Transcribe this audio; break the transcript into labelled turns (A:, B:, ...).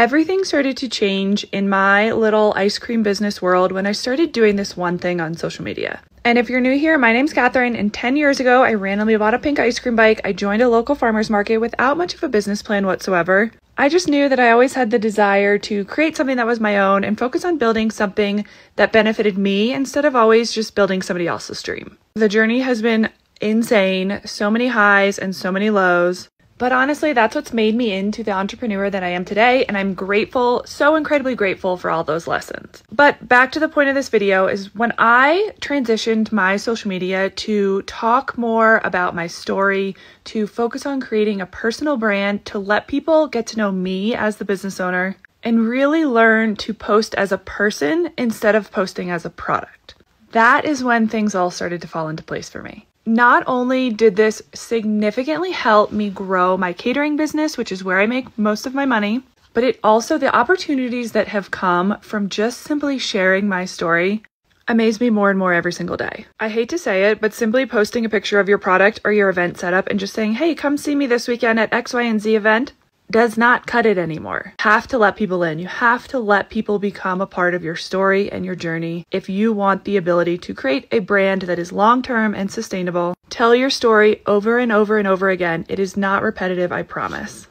A: Everything started to change in my little ice cream business world when I started doing this one thing on social media. And if you're new here, my name's Katherine, and 10 years ago, I randomly bought a pink ice cream bike. I joined a local farmer's market without much of a business plan whatsoever. I just knew that I always had the desire to create something that was my own and focus on building something that benefited me instead of always just building somebody else's dream. The journey has been insane, so many highs and so many lows. But honestly, that's what's made me into the entrepreneur that I am today, and I'm grateful, so incredibly grateful for all those lessons. But back to the point of this video is when I transitioned my social media to talk more about my story, to focus on creating a personal brand, to let people get to know me as the business owner, and really learn to post as a person instead of posting as a product. That is when things all started to fall into place for me. Not only did this significantly help me grow my catering business, which is where I make most of my money, but it also, the opportunities that have come from just simply sharing my story amaze me more and more every single day. I hate to say it, but simply posting a picture of your product or your event setup and just saying, hey, come see me this weekend at X, Y, and Z event does not cut it anymore. You have to let people in. You have to let people become a part of your story and your journey if you want the ability to create a brand that is long term and sustainable. Tell your story over and over and over again. It is not repetitive, I promise.